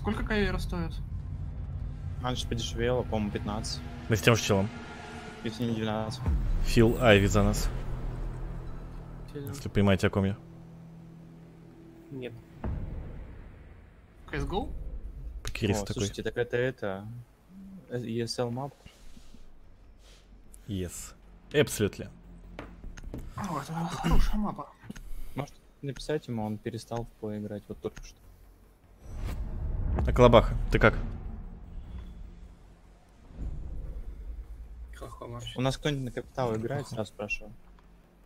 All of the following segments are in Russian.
Сколько каверы стоит? Раньше подешевело, по-моему, 15. Мы с тем же челом. Если не 12. Фил Айви за нас. Если понимаете, о ком я. Нет. CSGO? Покерист О, такой. слушайте, так это это... э, ESL map? Yes. Absolutely. О, это хорошая мапа. Может написать ему, он перестал в плей играть вот только что. А Колобаха, ты как? У нас кто-нибудь на капитал играет, сразу спрашиваю.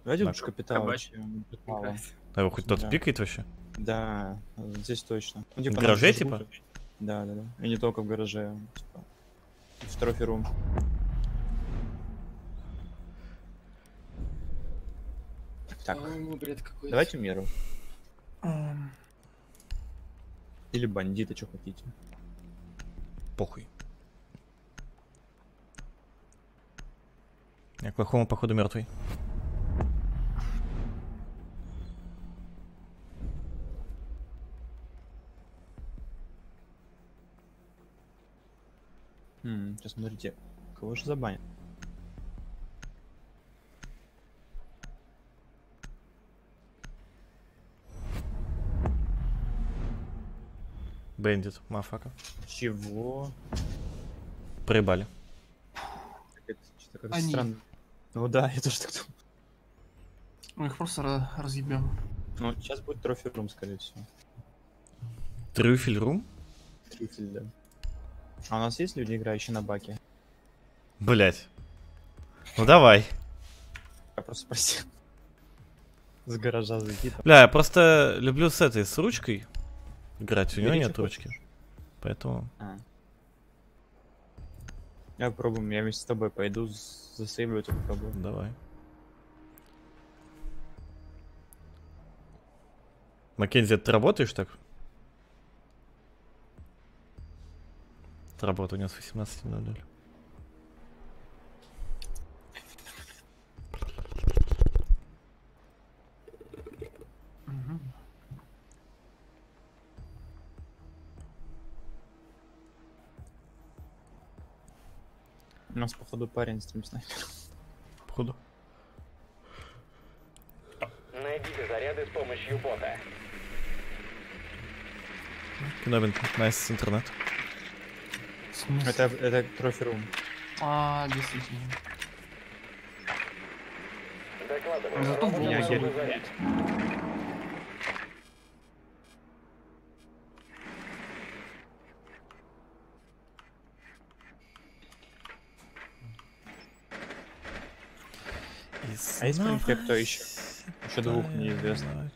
Давайте лучше капитал. А его хоть кто-то Да. пикает вообще? Да, здесь точно. Ну, В нам гараже, же типа? Да, да, да. И не только в гараже. Типа. В трофи-рум. Так, По-моему, бред какой-то. давайте миру. Или бандиты, что хотите. Похуй. Оклахома, походу, мертвый. Хм, сейчас смотрите. Кого же забанят? Бендит, мафака. Чего? Проебали. Это что-то как-то Они. странно. Ну да, я тоже так думал. Мы их просто ра- разъебем. Ну, сейчас будет трофи-рум, скорее всего. Трюфель рум? Трюфель, да. А у нас есть люди, играющие на баке? Блять. Ну давай. Я просто спросил. С гаража зайти. Бля, я просто люблю с этой, с ручкой играть. У него нет ручки. Поэтому... А. Я попробую, я вместе с тобой пойду, засейвлю это попробую. Давай. Маккензи, ты работаешь так? Работа у нас 18.00. нас, походу, парень стрим снайпер. Походу. Найдите заряды с помощью бота. Кинобин, найс интернет. Это, это трофи-рум. А, действительно. Докладываю. Зато в меня готовый А есть кто-нибудь, те, кто еще? Еще двух неизвестно.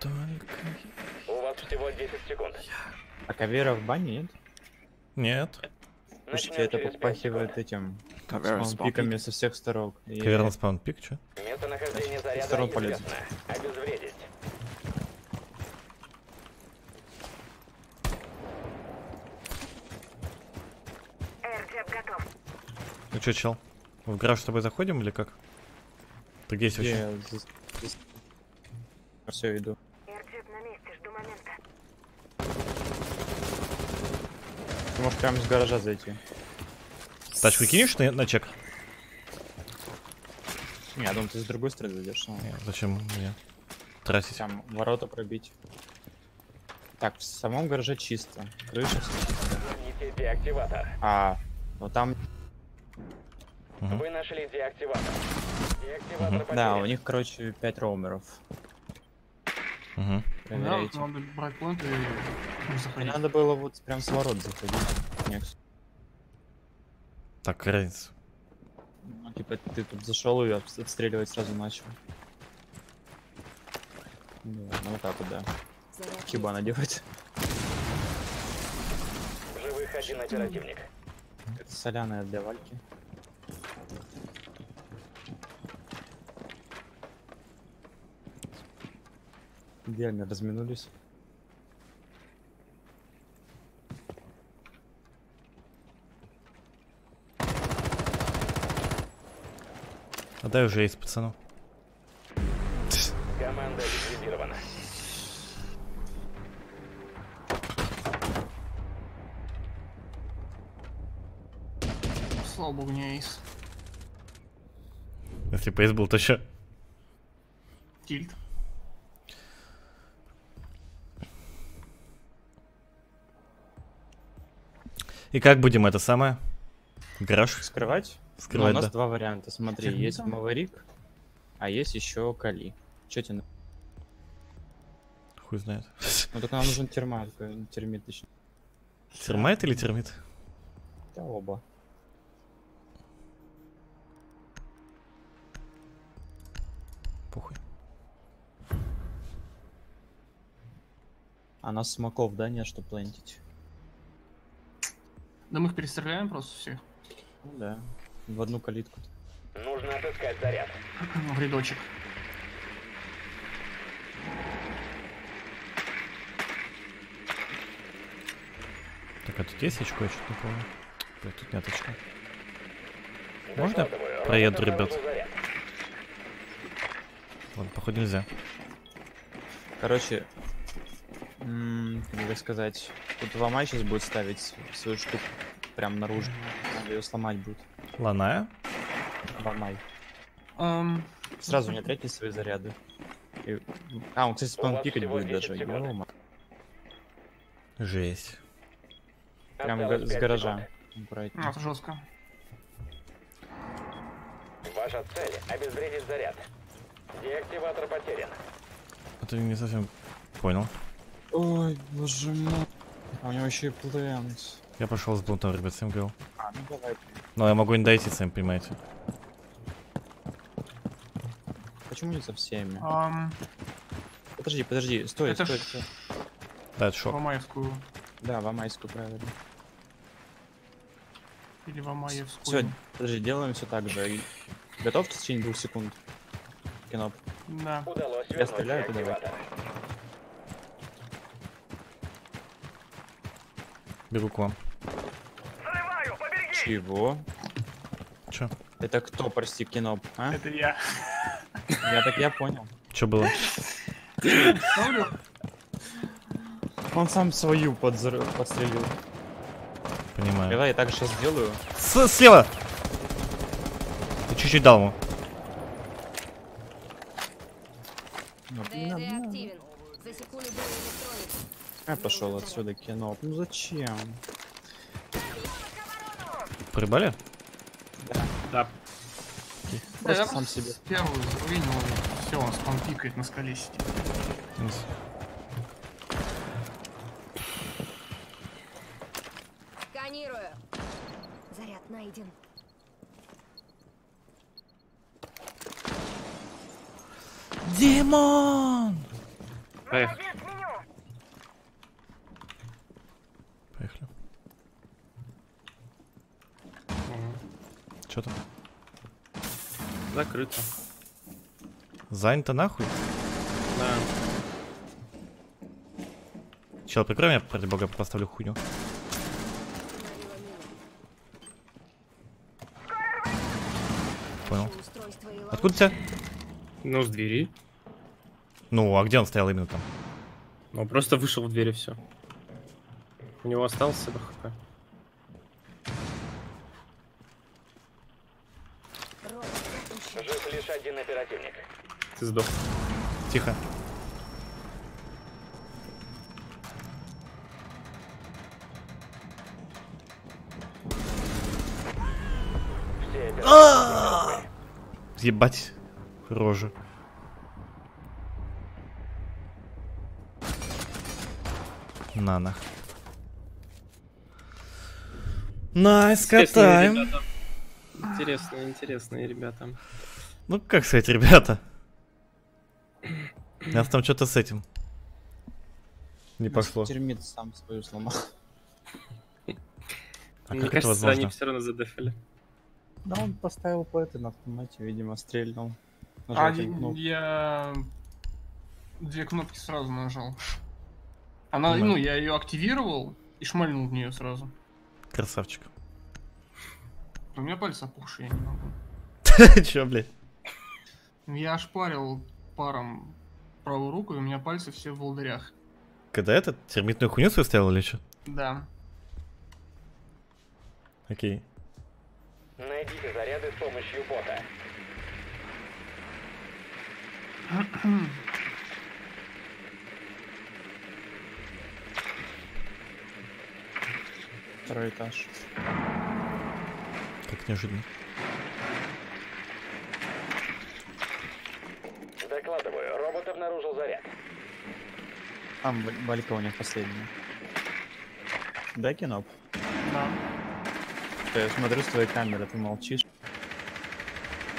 Только... У вас всего 10 секунд. А кавера в бане нет? Нет. Слушайте, Начнем это попахивает этим Кавера пиками со всех сторон. И- Каверн спаун пик, чё? Местонахождение заряда сторон полезно. Обезвредить. Ну чё, чел? В гараж с тобой заходим или как? Ты где вообще? я здесь- здесь- Все, иду. Эрджет на месте, жду момента. Ты можешь прямо из гаража зайти. Тачку кинешь на, на чек? Не, я думаю, ты с другой стороны зайдешь. ну, Не, зачем мне тратить? Там ворота пробить. Так, в самом гараже чисто. Крыша. А, ну там, Мгм. Вы нашли деактиватор. Деактиватор потерян. да, у них, короче, 5 роумеров. Угу. Да, надо брать плент и заходить. надо было вот прям с ворот заходить. Нет. Так, разница? Ну, типа, ты тут зашел и отстреливать сразу начал. Ну, ну вот так вот, да. Киба надевать. Живых один оперативник. Это соляная для Вальки. Идеально разминулись. Отдай уже есть пацану. Команда ликвидирована. Слава богу, не есть. Бы был, то что? Тильт. И как будем это самое? Гараж Скрывать? скрывать, ну, у нас да? два варианта. Смотри, Термитом? есть Маварик, а есть еще Кали. Че тебе? Хуй знает. Ну только нам нужен термат, э, термит точнее. Термайт или термит? Да оба. А нас смоков, да, нет, что плентить? Да мы их перестреляем просто всех. Ну да. В одну калитку. Нужно отыскать заряд. В рядочек. Так, а тут есть очко, я что-то не помню. Блядь, тут нет очка. Можно Докладываю, проеду, ребят? Ладно, походу нельзя. Короче, бы сказать, тут Вамай сейчас будет ставить свою штуку прям наружу. Надо ее сломать будет. Ланая? Вамай. Эм, Сразу не тратьте свои заряды. И- А, он, кстати, спам пикать будет 10 даже. секунд. Жесть. Прям с гаража. ну, Аккуратнее. это жестко. Ваша цель — обезвредить заряд. Деактиватор потерян. Это не совсем понял. Ой, боже мой. А у него еще и плент. Я пошел с бунтом, ребят, всем говорил. А, ну давай. Но я могу не дойти, сами понимаете. Почему не со всеми? Эм, Подожди, подожди, стой, Это стой, стой. Да, это шок. Вамаевскую. Да, вамайскую правильно. Или Вамаевскую. Все, подожди, делаем все так же. Готов в течение двух секунд? Кино. Да. Удалось Я стреляю, ты давай. Бегу к вам. Чего? Чё? Это кто, прости, кино? А? Это я. Я так я понял. Чё было? Он сам свою подстрелил. Понимаю. Давай я так сейчас сделаю. С слева! Ты чуть-чуть дал ему. Ну, ДР активен. Я пошел отсюда, кино. Ну зачем? Прибали? Да. Да, Просто я сам себе. Первую заруинил, все, он спам пикает на скале сидит. Сканирую. Заряд найден. Димон! Поехали. Чё там? Закрыто. Занято нахуй? Да. Чел, прикрой меня, ради бога, поставлю хуйню. Понял. Откуда тебя? Ну, с двери. Ну, а где он стоял именно там? Ну, он просто вышел в дверь и все. У него осталось себе хп. Один оперативник. Ты сдох. Тихо. Все оперативники Ебать. Рожа. На нах. Nice, катаем. Интересные, интересные ребята. Ну, как сказать, ребята. У нас там что-то с этим. Не пошло. Термит сам свою сломал. А Мне кажется, они возможно? все равно задефали. Да он поставил по этой на автомате, видимо, стрельнул. А, Нажал я, кнопку. я две кнопки сразу нажал. Она, Понимаю. ну, я ее активировал и шмальнул в нее сразу. Красавчик. У меня пальцы опухшие, я не могу. Чё, блядь? Я ошпарил паром правую руку, и у меня пальцы все в волдырях. Когда этот термитную хуйню свою ставил или что? Да. Окей. Найдите заряды с помощью бота. Второй этаж. Как неожиданно. Докладываю, робот обнаружил заряд. У них последняя. Да, киноп? Да. Я смотрю с твоей камеры, ты молчишь.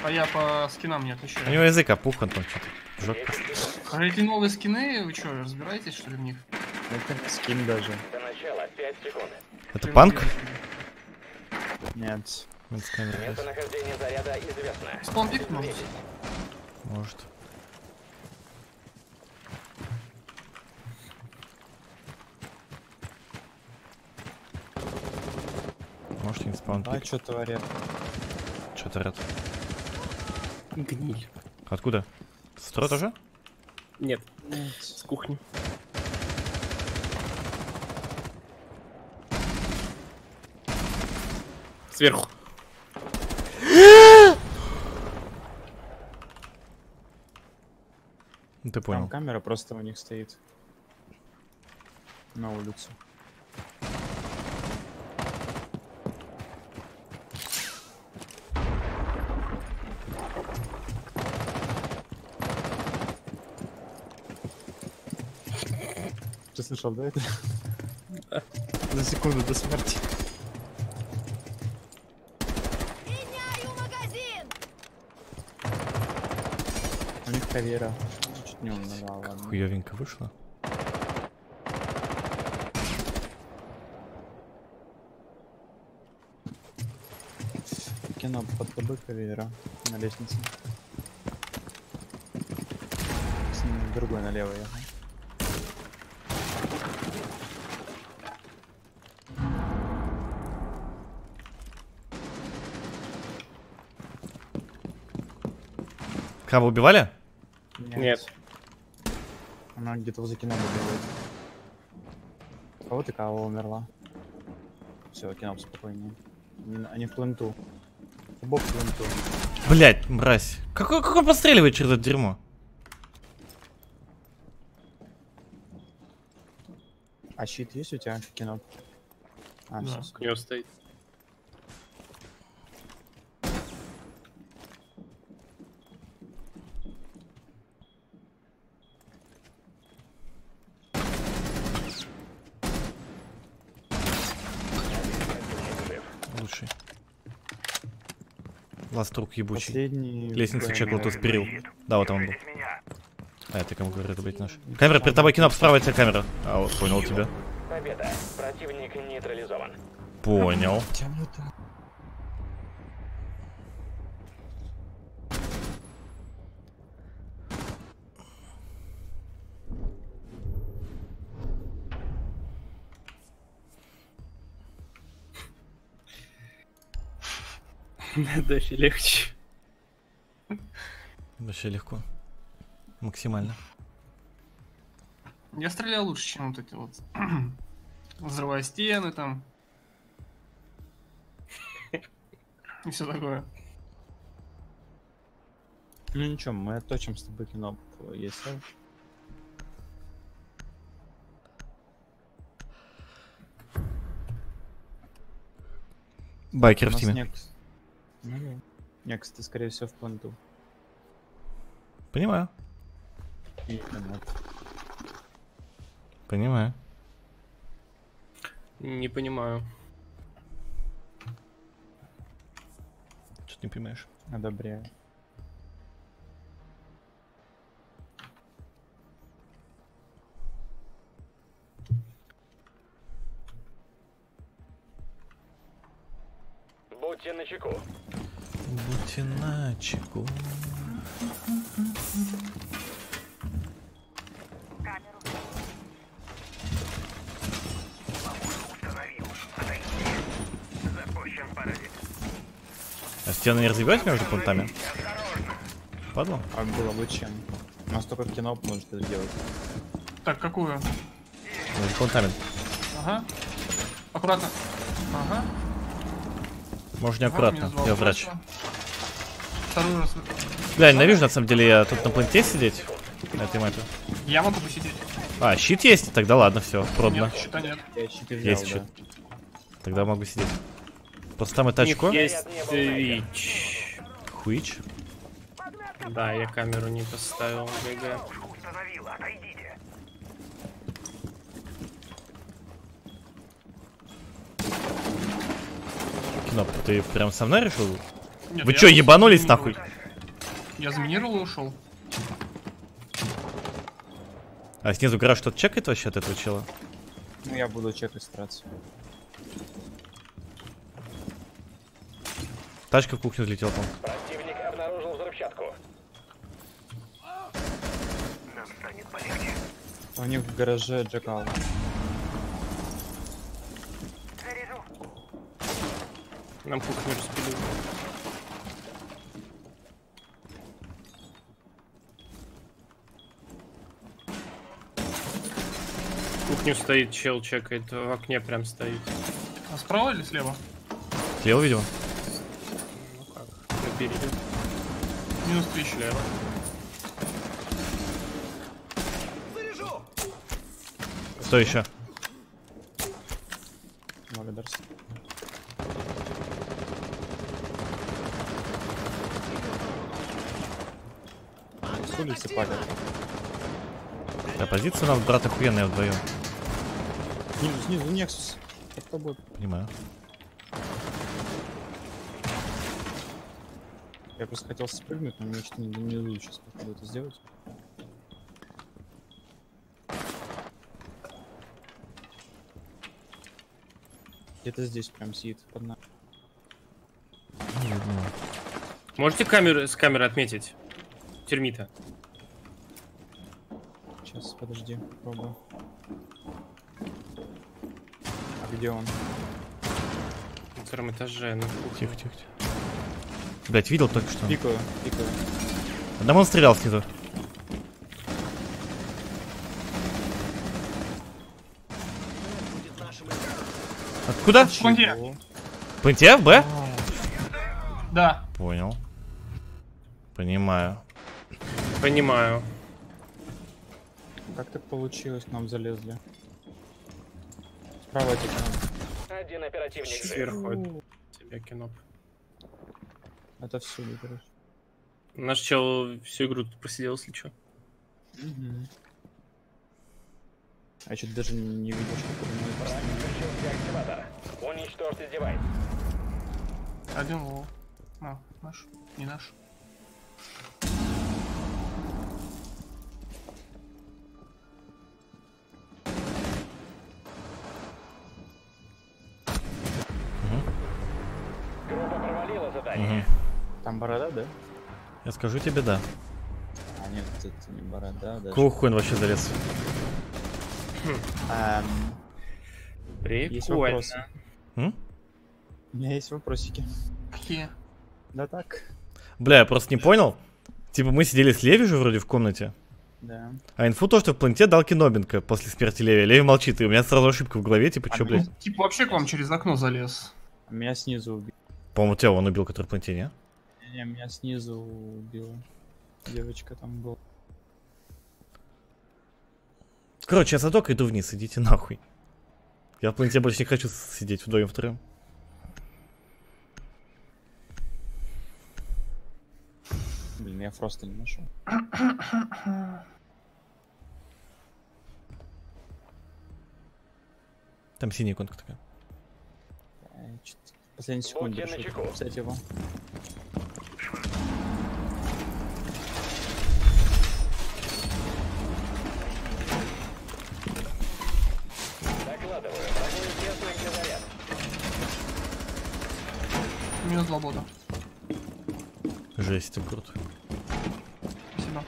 А я по скинам не У отвечаю. него язык опухан там что-то. А эти новые скины, вы что, разбираетесь что ли в них? Это скин даже. До начала 5 секунд. Это панк? Нет. Местонахождение заряда известно. Спампик может? Может. Может, не спаун А что творят? Что творят? Гниль. Откуда? С второго этажа? Нет, с кухни. Сверху. Ну, Ты Там понял. камера просто у них стоит. На улицу. Ты слышал, да это? За секунду до смерти. Меняю магазин! У них карьера. Чуть не умерла, ладно. Хуёвенько вышло. Кино под тобой карьера на лестнице. С ним другой налево ехал. Кого убивали? Нет. Она где-то возле кино бегает. Кого ты кого умерла? Все, кино спокойнее. Они, в пленту. Бог в пленту. Блять, мразь. Какой, какой постреливает через это дерьмо? А щит есть у тебя, кино? А, Да. него стоит. Ластрук ебучий. Последний... Чекал тут наверное. перил. Да, вот он был. А, это кому говорю, это, блядь, наш. Камера, перед тобой кино, справа тебя камера. А, вот, понял тебя. Победа. Противник нейтрализован. Понял. Дальше легче. Вообще легко. Максимально. Я стрелял лучше, чем вот эти вот. Взрывая стены там. И все такое. Ну ничего, мы отточим с тобой кино, если... Байкер в тиме. Некс. Ну. Некс, ты скорее всего в пленту. Понимаю. И. Понимаю. Не понимаю. Что ты не понимаешь? Одобряю. Будьте начеку. Будьте начеку. А стены не разбивать между пунктами? Падла? А было бы чем. У нас только кино может это делать. Так, какую? Между пунктами. Ага. Аккуратно. Ага. Можно аккуратно, я врач. пальца. Второй раз. Бля, ненавижу на самом деле я тут на планете сидеть. На этой мапе. Я могу посидеть. А, щит есть? Тогда ладно, все, продано. Нет, щита нет. Я щиты взял, Есть да. щит. Тогда могу сидеть. Просто там и тачку. есть Twitch. Хуич. Да, я камеру не поставил. ГГ. Кноп, ты прям со мной решил? Нет, Вы чё, ебанулись нахуй? Я заминировал и ушел. А снизу гараж что-то чекает вообще от этого чела? Ну, я буду чекать стараться. Тачка в кухню взлетела, по Противник обнаружил взрывчатку. Нам станет полегче. У них в гараже Джекал. Нам кухню распилили. Кухню стоит, чел чекает, в окне прям стоит. А справа или слева? Слева, видимо. Ну как, наперед. Минус три слева. Что еще? Благодарствую. С улицы палят. Да, позиция у нас, брат, охуенная вдвоем. Снизу, снизу, Нексус. Под тобой. Понимаю. Я просто хотел спрыгнуть, но мне что-то не, удалось сейчас как это сделать. Где-то здесь прям сидит под нами. Можете камеры, с камеры отметить? Термита. Сейчас, подожди, попробую. А где он? На втором этаже, на кухне. Тихо, тихо, тихо. Блять, видел только что. Пикаю, пикаю. Одному он стрелял снизу. Откуда? В планте. Планте? В Б? Да. Понял. Понимаю. Понимаю. Как так получилось, к нам залезли? Справа эти. Один оперативник. Сверху от тебя кино. Это всюду, короче. Наш чел всю игру тут просидел, если чё. А я что-то даже не, не видел, что деактиватор. Уничтожьте девайс. Один лол. А, наш. Не наш. Там борода, да? Я скажу тебе да. А, нет, это не борода, даже. Какого он вообще залез? Эм, Есть Прикольно. вопросы? М? у меня есть вопросики. Какие? Да так. Бля, я просто не понял. Типа мы сидели с Леви же вроде в комнате. Да. А инфу то, что в планете дал Кинобенко после смерти Леви. Леви молчит, и у меня сразу ошибка в голове, типа, чё, А, блядь? Ну, типа вообще к вам через окно залез. А Меня снизу убил. По-моему, тебя он убил, который в планете, не? Не, меня снизу убила. Девочка там была. Короче, я за только иду вниз, идите нахуй. Я в планете больше не хочу сидеть вдвоем втроем. Блин, я Фроста не нашел. Там синяя иконка такая. Последние секунды взять его. Докладываю. Врагу известно, где заряд. Минус два бота. Жесть, круто. Спасибо.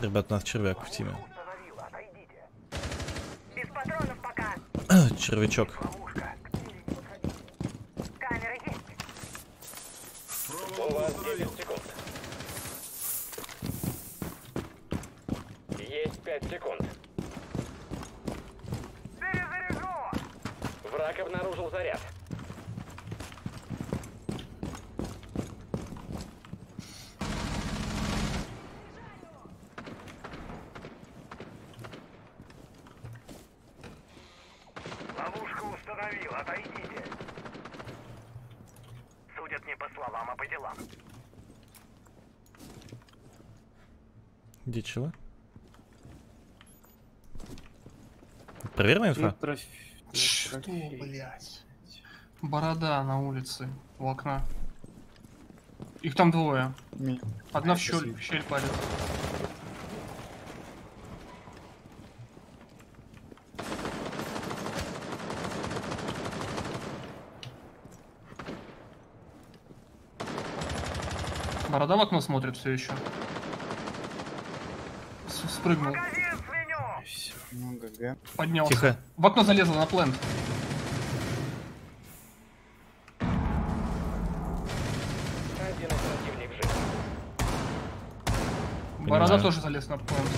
Ребят, у нас червяк в тиме. Без патронов пока. Червячок. Ловушка. Камера есть. У вас 10 секунд. Есть 5 секунд. Перезаряжу. Враг обнаружен. заряд. Ловушку установил, отойдите. Судят не по словам, а по делам. Где чего? Проверена Ну, инфа? троф- ну, Что, блядь? Борода на улице, у окна. Их там двое. Ми- Одна в щель, в щель палит. Борода в окно смотрит все еще. С- Спрыгнул! Всё. Ну, Поднялся. Тихо. В окно залезла на плент. Один оперативник жив. Борода Понимаю. тоже залез на плент.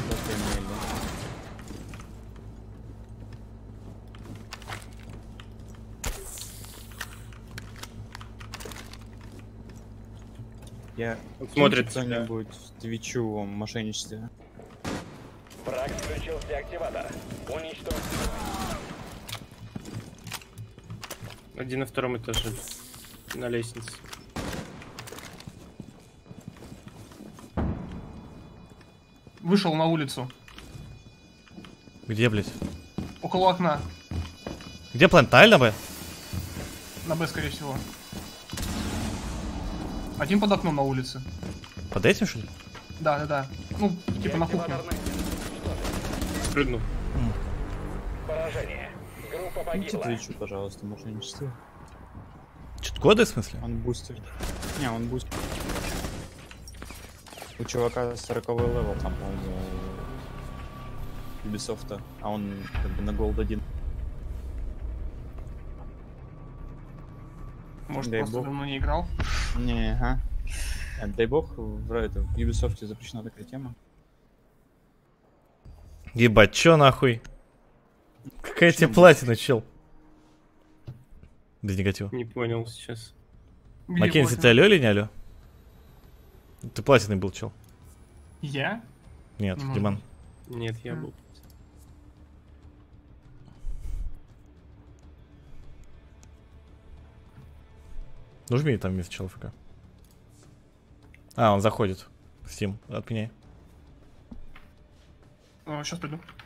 Я смотрит кто-нибудь в твичу о мошенничестве. Включил деактиватор. Уничтожить. Один на втором этаже. На лестнице. Вышел на улицу. Где, блядь? Около окна. Где план? На Л, на Б? На Б, скорее всего. Один под окном на улице. Под этим, что ли? Да, да, да. Ну, типа на кухне. Спрыгнул. Поражение. Группа Киньте погибла. твичу, пожалуйста, мошенничество. Что-то коды, в смысле? Он бустит. Не, он бустит. У чувака 40 левел там, по-моему, Ubisoft, а он как бы на голд один. Может, Дай просто бог. давно не играл. Не, ага. Дай бог, в, это, в Ubisoft запрещена такая тема. Ебать, чё нахуй? Какая тебе платина, чел? Без негатива. Не понял сейчас. Маккензи, ты алё или не алё? Ты платиной был, чел. Я? Нет, Не может Диман. Нет, я был. Ну жми там вместо чел ФК. А, он заходит. Steam, отменяй. Сейчас приду. Сейчас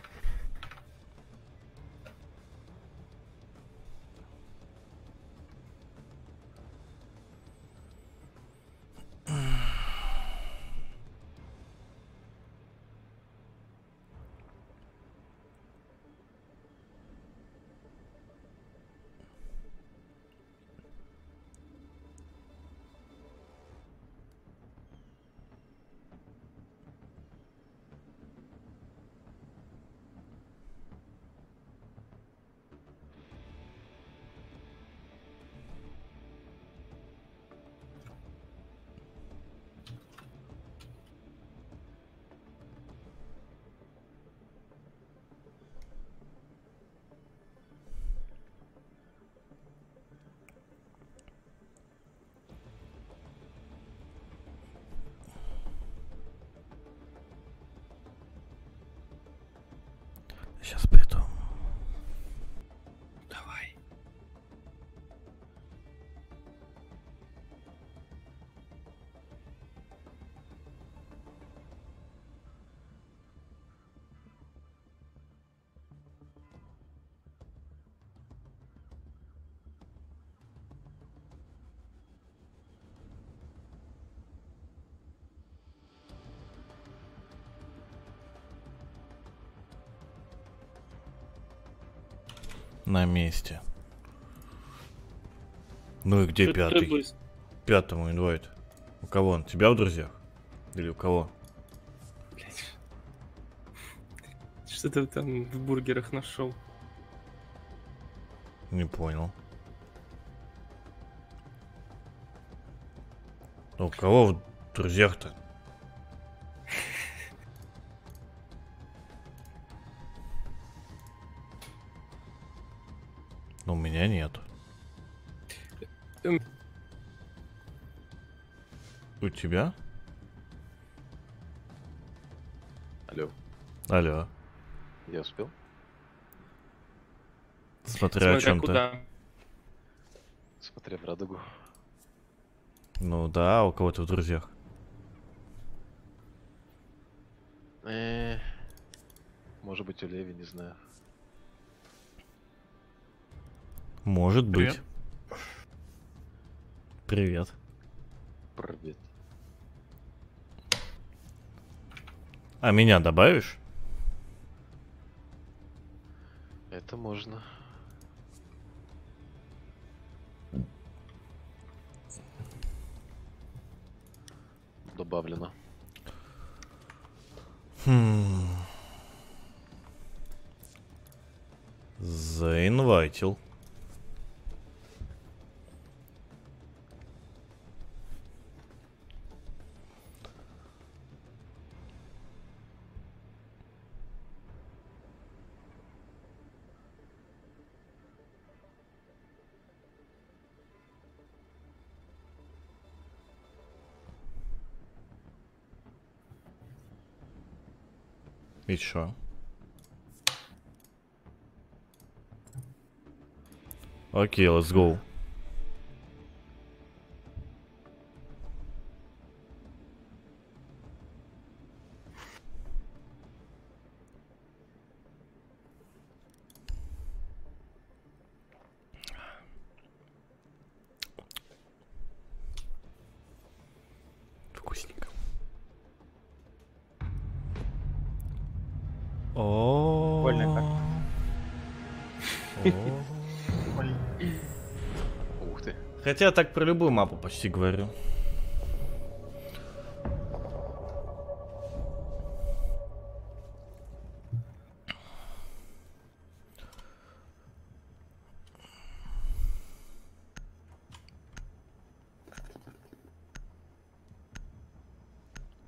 На месте. Ну и где Чё ты пятый? Пятому инвайт. У кого он? Тебя в друзьях? Или у кого? Что ты там в бургерах нашел? Не понял. Ну, У кого в друзьях-то? Тебя? Алло, Алло. я успел? Смотря о Смотря чем ты. куда. Смотря в радугу. Ну да, у кого-то в друзьях. Э, Может быть, у Леви, не знаю. Может Привет. быть. Привет. Привет. А меня добавишь? Это можно. Добавлено. И чё? Окей, let's go. Хотя я так про любую мапу почти говорю.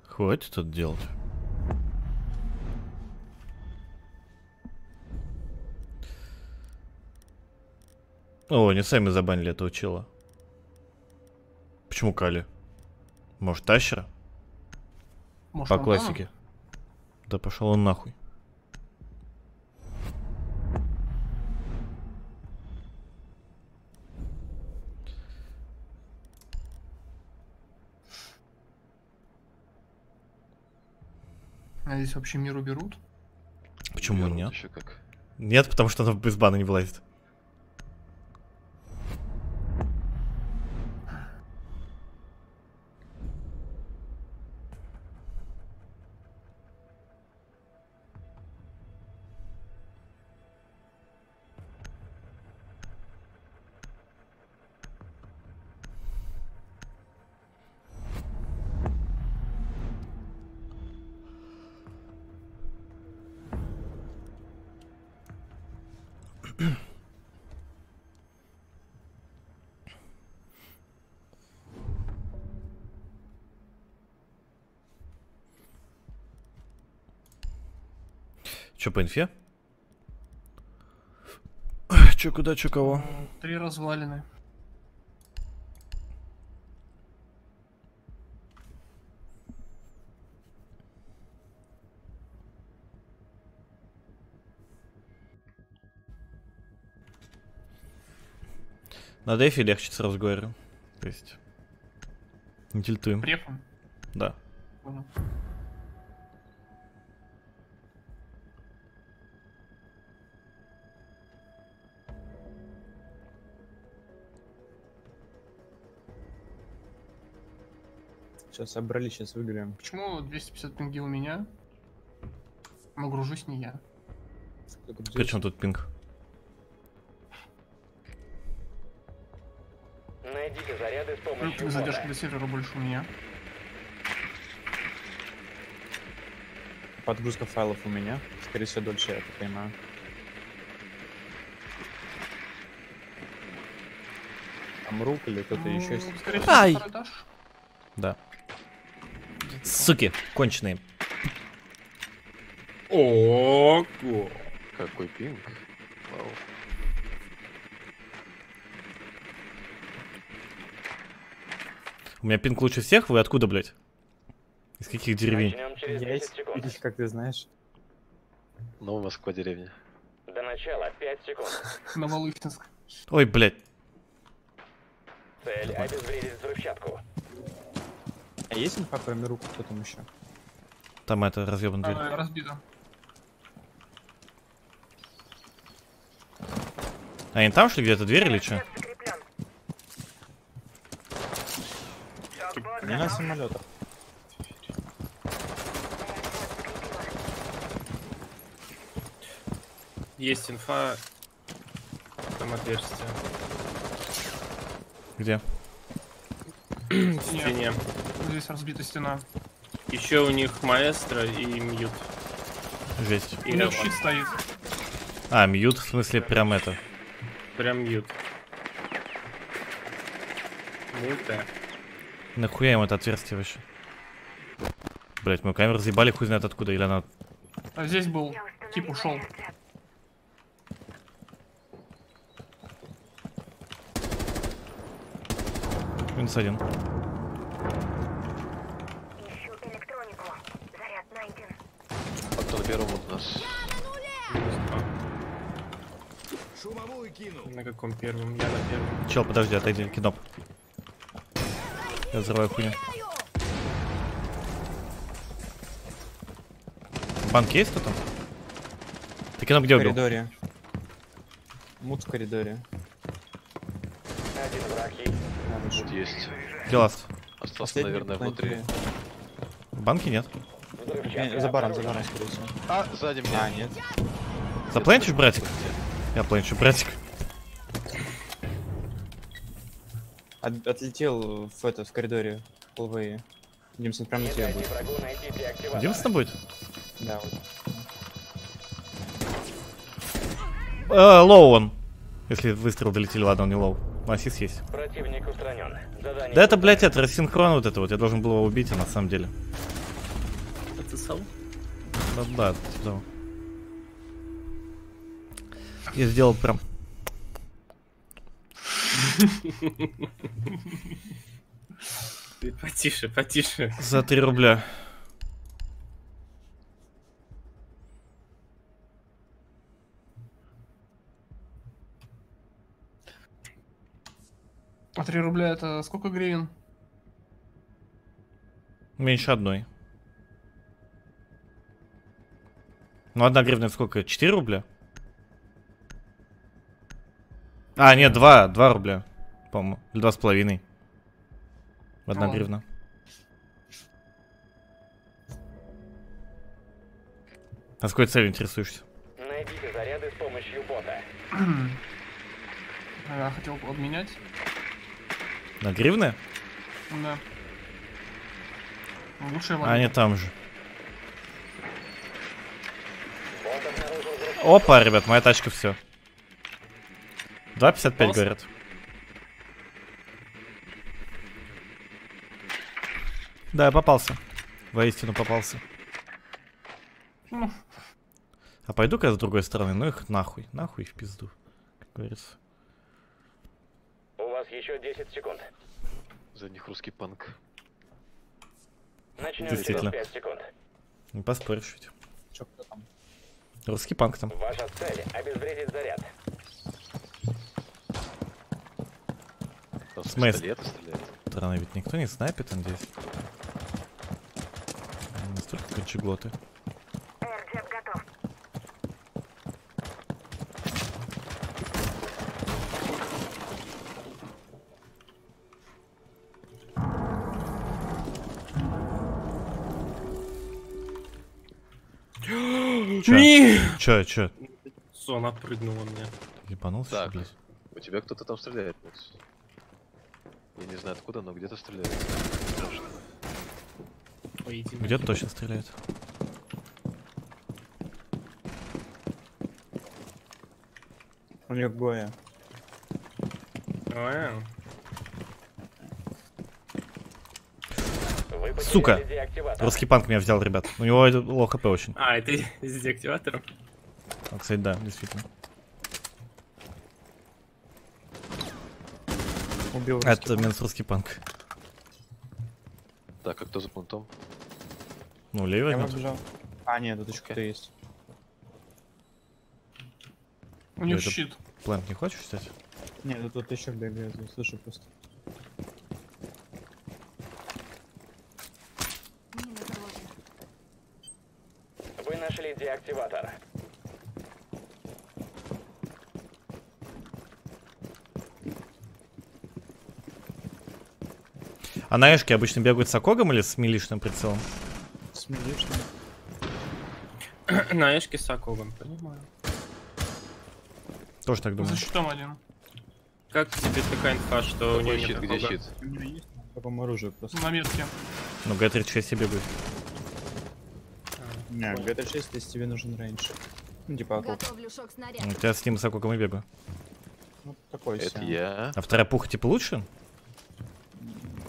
Хватит это делать. О, они сами забанили этого чела. Почему Кали? Может, Тащера? Может, По классике. Да пошел он нахуй. А здесь вообще миру берут? Почему Верно, нет? Еще как. Нет, потому что она без бана не вылазит. Че по инфе? Че куда, че кого? Три развалины. На дефе легче сразу говорю. То есть... Не тильтуем. Префом. Да. Понял. Сейчас собрались, сейчас выиграем. Почему 250 пинги у меня? Но гружусь не я. Причем тут пинг? Найдите заряды с помощью Ну, задержка до сервера больше у меня. Подгрузка файлов у меня. Скорее всего, дольше, я так понимаю. Там рук или кто-то еще есть. Ну, Скорее всего, Ай! Да. Суки, конченые. Ого. Какой пинг. Вау. У меня пинг лучше всех, вы откуда, блядь? Из каких деревень? Я 10 из. Питера, как ты знаешь. Новая Москва деревня. До начала 5 секунд. Новолыхтинск. Ой, блядь. Цель обезвредить взрывчатку. А есть инфа кроме рук, кто там еще? Там это разъебан дверь. Она разбита. А не там, что где-то дверь или что? Не на самолетах. Есть инфа. Там отверстие. Где? В стене. Здесь разбита стена. Еще у них маэстро и Mute. Жесть. У И них Ela. щит стоит. А, Mute, в смысле, прям это. Прям Mute. Мута. Нахуя им это отверстие вообще? Блять, мою камеру разъебали хуй знает откуда, или она... А здесь был. Тип ушел. Минус один. Ищу электронику. Заряд найден. А кто на первом у нас? На каком первом? Я на первом. Чел, подожди, отойди, кидоп. Я взрываю хуйню. Банк есть кто там? Ты киноп где В убил? коридоре. Мут в коридоре. Один враг есть. Где ласт? Остался, наверное, внутри. В банке нет. За баром, за баром, скорее всего. А, сзади меня. А, нет. Запланчишь, братик? Я планчу, братик. От- отлетел в это, в коридоре. Полвей. Димсон прям на Не тебя будет. Димсон будет? Да, вот. Э, low он. Если выстрел долетели, ладно, он не low. Ассист есть. Противник устранен. Задание Да это, блядь, это рассинхрон вот это вот. Я должен был его убить, а на самом деле. Отсосал? Да, да, того. Я сделал прям. Ты потише, потише. За 3 рубля. А 3 рубля это сколько гривен? Меньше одной. Ну, одна гривна сколько? 4 рубля? А, нет, 2, 2 рубля, по-моему. Или два с половиной. Одна Ладно. гривна. А с какой целью интересуешься? Найдите заряды с помощью бота. Я хотел обменять. На гривны? Да. Лучшая А они там же. Опа, ребят, моя тачка все. 2.55 Попался? говорят. Да, я попался. Воистину попался. А пойду-ка я с другой стороны, ну их нахуй, нахуй в пизду, как говорится. У вас еще 10 секунд. За них русский панк. Начнем через Действительно. 5 секунд. Не поспоришь ведь. Чё, кто там? Русский панк там. Ваша цель — обезвредить заряд. Смысл? Странно, ведь никто не снайпит, надеюсь. Они Настолько кончеглоты. AirTag Чё? Чё, чё? Сон отпрыгнула мне. Ебанулся, Так. блядь? У тебя кто-то там стреляет. Макс. Я не знаю откуда, но где-то стреляет. Где-то точно стреляет. У него Гоя. А, потеряли Сука! Русский панк меня взял, ребят. У него low хп очень. А, это с деактиватором? А, кстати, да, действительно. Убил Это русский панк. Так, а кто за пунктом? Ну, левый Я возьмет. побежал. А, нет, тут еще Окей. кто есть. У них щит. Plant не хочешь взять? Нет, тут, еще бегает, слышу просто. Мина заложена. Вы нашли деактиватор. А на эшке обычно бегают с окогом или с милишным прицелом? Смеешь, На эшке с Акогом, понимаю. Тоже так думаю. За щитом один. Как тебе такая инфа, что у Какой нее щит, нет где щит? У меня есть каком оружии просто. На метке. Ну, Г-36 бегает. Не, ГТ-6, если тебе нужен рейндж. Ну, типа, шок-снаряд. У тебя с ним с окогом и бегаю. Ну, такой Это себе. я. А вторая пуха типа лучше?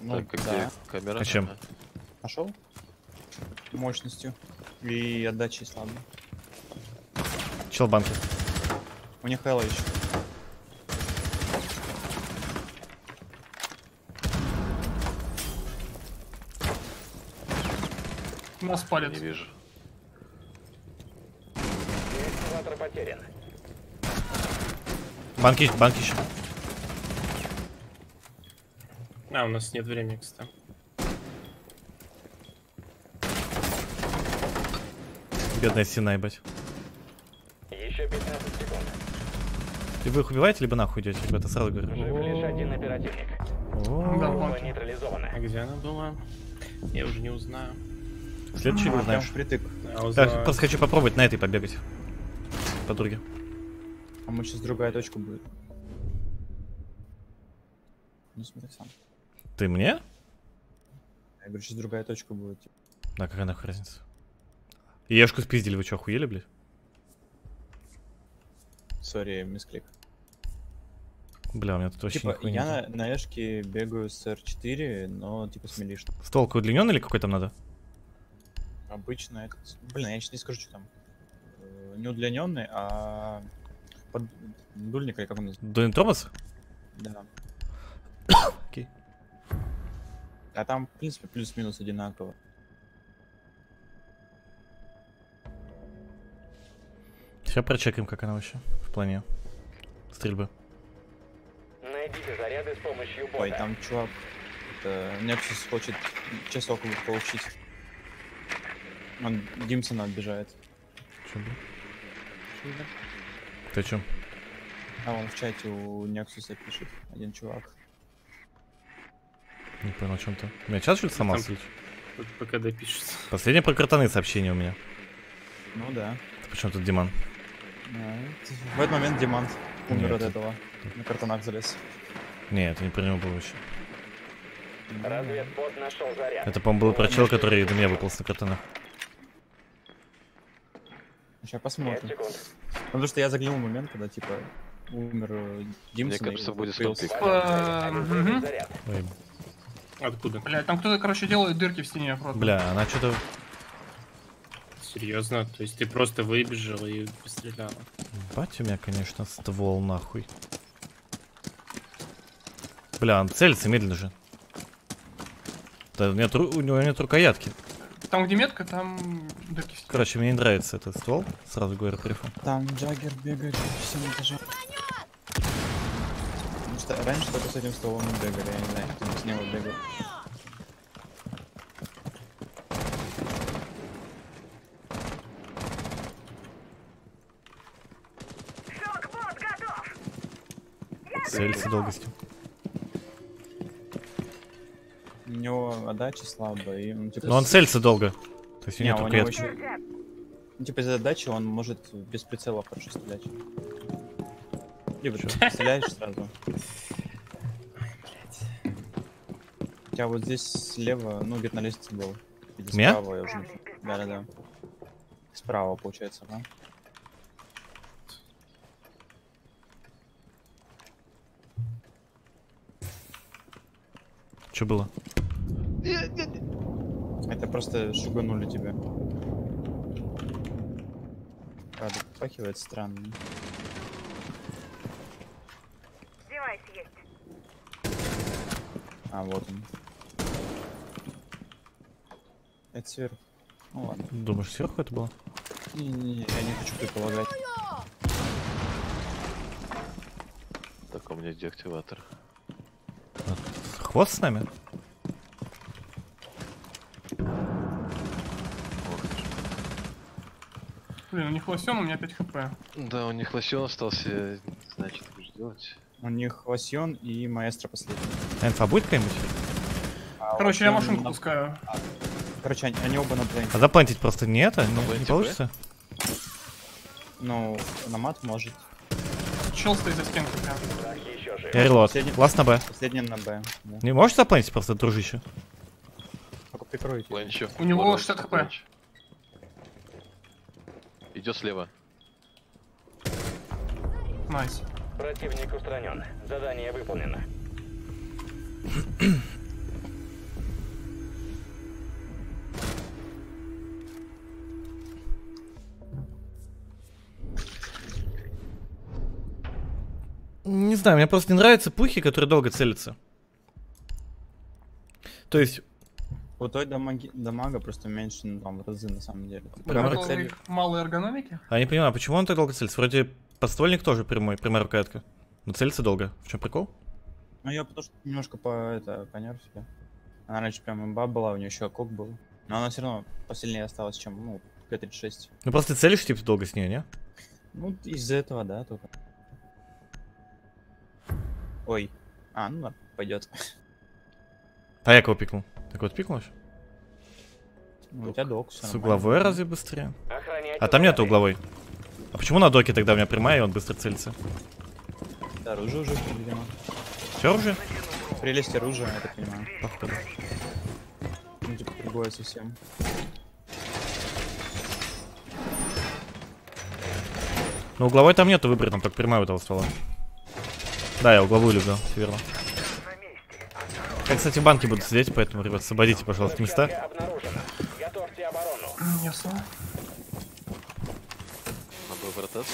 Ну, Так, как да. камера? А чем? Ага. Нашел? Мощностью. И отдачей слабо. Чел банки. У них Хэлла еще. Нас палят. Не вижу. Банки, банки еще. А, у нас нет времени, кстати. Бедная стена, ебать. Еще 15 секунд. И вы их убиваете, либо нахуй идете, ребята, сразу говорю. Жив лишь один оперативник. Бомба нейтрализована. А где она была? Я уже не узнаю. Следующий А, не прям знаешь. впритык. А, Так, просто хочу попробовать на этой побегать. Подруги. А мы сейчас другая точка будет. Ну смотри сам. Ты мне? Я говорю, сейчас другая точка будет. Да, какая нахуй разница? Ешку спиздили, вы что, охуели, блядь? Сори, мисклик. Бля, у меня тут вообще Типа, я на, на эшке бегаю с R4, но типа с милишным. Ствол какой удлиненный или какой там надо? Обычно этот... Блин, я сейчас не скажу, что там. Э, Не удлиненный, а... Под... Дульник или как он называется? Дуин Томас? Да. А там, в принципе, плюс-минус одинаково. Сейчас прочекаем, как она вообще в плане стрельбы. Найдите заряды с помощью бота. Ой, там чувак... Это, Nexus хочет часок получить. Он Димсона отбежает. Чё, бля? Ты чё? А он в чате у Nexus пишет. Один чувак. Не понял, о чем ты. У меня чат что ли сломался? Там-? Тут пока допишется. Последнее про картаны сообщение у меня. Ну да. Почему тут Диман? В этот момент Димант умер Нет, от это- этого. На картонах залез. Не, это не про него было вообще. Разведбот нашел заряд. Это, по-моему, было про чел, который до меня выполз на картанах. Сейчас 5 посмотрим. секунд. Потому что я заглянул в момент, когда типа умер Димсон. Мне кажется, будет стопик. Ой, Откуда? Бля, там кто-то, короче, делает дырки в стене аккуратно. бля, она что-то... Серьезно? То есть ты просто выбежал и пострелял? Бать у меня, конечно, ствол нахуй. Бля, он целится медленно же. Да, нет, ру- у него нет рукоятки. Там, где метка, там дырки в стене. Короче, мне не нравится этот ствол. Сразу говорю по рифу. Там Джаггер бегает по всем этажам. Раньше только с этим столом мы бегали, я не знаю, кто с него бегал. Целится долго с ним. У него отдача слабая, и он типа... Но он целится долго. То есть у Не, него у него еще... Ну, типа из-за отдачи он может без прицела хорошо стрелять. Либо ты стреляешь сразу. У тебя вот здесь слева, ну где-то на лестнице был. Или Меня? справа, я уже не. Да-да-да. Справа, получается, да? Что было? Это просто шуганули тебя. Правда, попахивает странно. Девайс есть. А, вот он. Это сверху. Ну ладно. Думаешь, сверху это было? Не-не-не, я не хочу предполагать. Так, у меня деактиватор. Хвост с нами? Блин, у них лосен, у меня 5 хп. Да, у них лосьон остался, я не знаю, что делать. У них лосьон и маэстро последний. Инфа будет какая-нибудь? А Короче, я машинку на- пускаю. Короче, они, они оба на плейн. А заплантить просто не это? Не, не Заплантить, получится? Ну, на мат может. Чел стоит за стенкой прям. Я релот. Ласт на Б. Последний на Б. Да. Не можешь заплантить просто, дружище? Только прикройте. Ланчу. У него Ворот, 60 хп. Идет слева. Nice. Противник устранен. Задание выполнено. Не знаю, мне просто не нравятся пухи, которые долго целятся. То есть, У той дамаги, дамага просто меньше, ну, там, в разы, на самом деле. Правда Потому что у цель- них мало эргономики. а я не понимаю, почему он так долго целится? Вроде подствольник тоже прямой, прямая рукоятка. Но целится долго. В чем прикол? Ну, я потому что немножко по, это, понервила. Она раньше прям имба была, у нее еще кок был. Но она все равно посильнее осталась, чем, ну, Г-36. Ну просто ты целишь типа долго с нее, не? Ну, из-за этого, да, только. Ой. А, ну ладно, пойдет. А я кого пикнул? Так вот пикнул ещё? Ну, у тебя док, С угловой разве быстрее? Охранять А там нету угловой. А почему на доке тогда у меня прямая, и он быстро целится? Да, оружие уже, видимо. Все уже? Прелесть оружия, я так понимаю. Походу. Ну, типа, другое совсем. Ну угловой там нету выбора, там только прямая у этого ствола. Да, я угловую люблю, все верно. Я, кстати, в банке буду сидеть, поэтому, ребят, освободите, пожалуйста, места. Ясно. Врататься.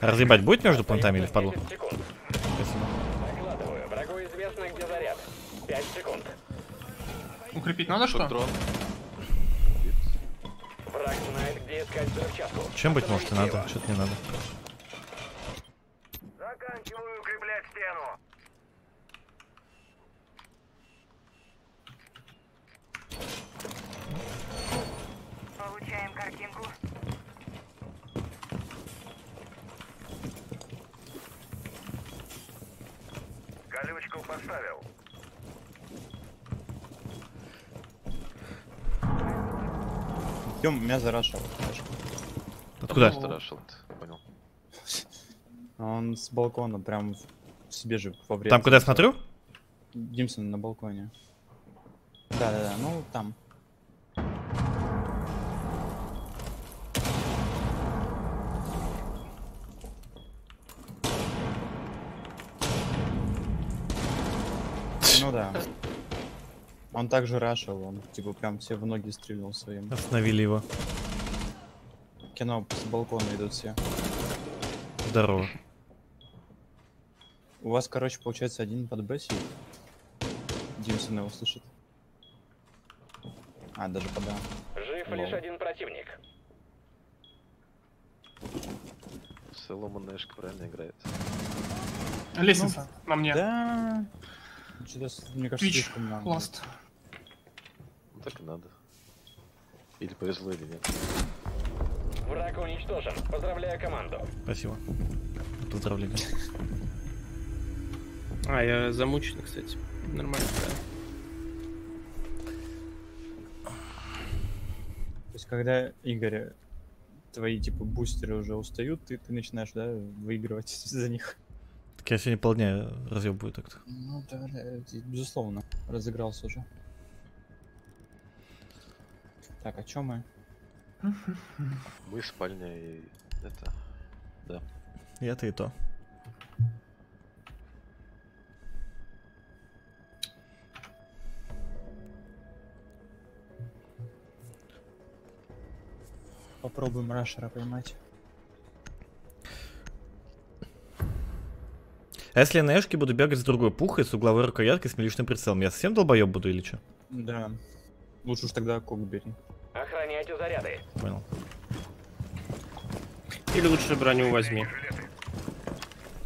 Разъебать будет между плантами или впадло? 10 секунд. Спасибо. Докладываю. Врагу известно, где заряд. 5 секунд. Укрепить надо что? Дрон. Враг знает, где искать взрывчатку. Чем быть может и надо, что-то не надо. Меня зарашил. Откуда? Страшил, понял. Он с балкона, прям в себе же во время. Там, куда я смотрю? Димсон на балконе. Да-да-да, ну там. Он также рашил, он типа прям все в ноги стрельнул своим. Остановили его. Кино с балкона идут все. Здорово. У вас, короче, получается один под Б сидит. Димсон его слышит. А, даже под А. Жив Лол. лишь один противник. Соломон Нэшка правильно играет. Лестница на мне. Да. Что-то, мне кажется, Твич. слишком много. Ласт. Так и надо. Или повезло, или нет. Враг уничтожен. Поздравляю команду. Спасибо. Поздравления. А, я замучен, кстати. Нормально, да. То есть, когда, Игорь, твои, типа, бустеры уже устают, ты, ты начинаешь, да, выигрывать за них. Так я сегодня полдня разъебываю так-то. Ну, да, да, безусловно, разыгрался уже. Так, а чё мы? Мы спальня и это. И это и то. Попробуем рашера поймать. А если я на эшке буду бегать с другой пухой, с угловой рукояткой, с миличным прицелом, я совсем долбоеб буду или что? Да. Лучше уж тогда кок бери. Охраняйте заряды. Понял. Или лучше броню возьми.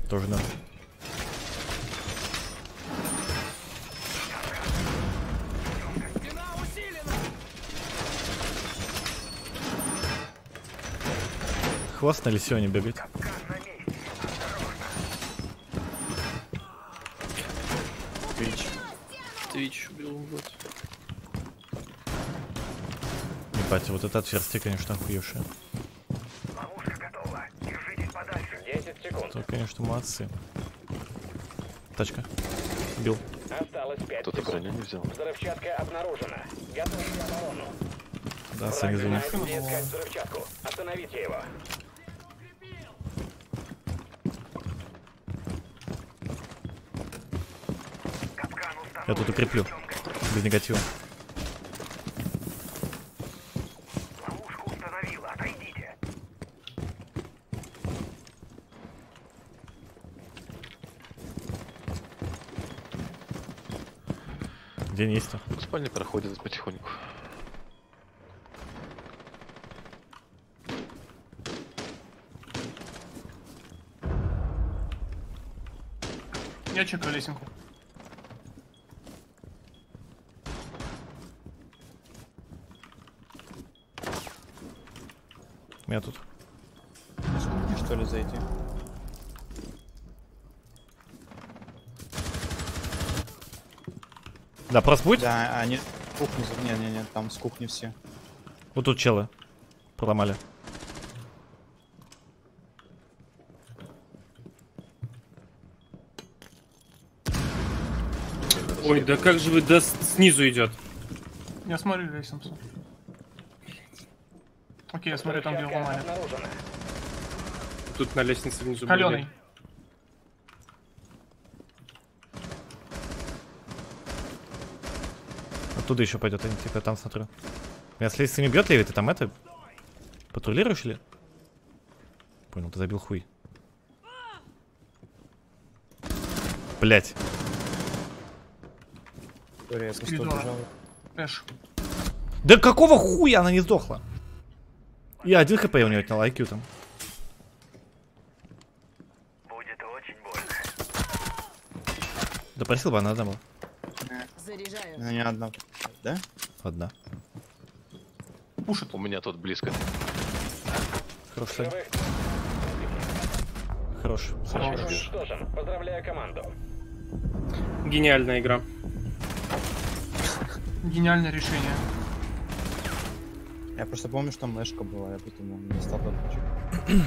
Тоже да. Хвост на лисионе бегает. Твич. Твич убил, вот. Ебать, вот это отверстие, конечно, охуевшее. 10 секунд. То, конечно, молодцы. Тачка. Бил. Осталось 5 Кто-то броню не взял. Взрывчатка обнаружена. Готовьте оборону. Да, сами искать взрывчатку. Остановите его. Я тут укреплю. Без негатива. День есть то. В спальне проходит потихоньку. Я чекаю лесенку. Меня тут. Что ли, зайти? Да, просто будет? Да, они... Кухню... Не-не-не, там с кухни все. Вот тут челы. Проломали. Ой, да как же вы да снизу идет? Я смотрю лестницу. Окей, я смотрю там, где ломали. Тут на лестнице внизу были. Оттуда еще пойдет, я типа там смотрю. Меня с лестницами бьет Леви, ты там это? Патрулируешь или? Понял, ты забил хуй. Блять. Да какого хуя она не сдохла? Я один хп у нее отнял, IQ там. Допросил бы, она одна была. Заряжаю. Ну, не одна. Да? Одна. Пушит. У меня тут близко. Хорош, Сань. Хорош. Хорош. уничтожен. Поздравляю команду. Гениальная игра. Гениальное решение. Я просто помню, что мешка была, я поэтому не стал подключить.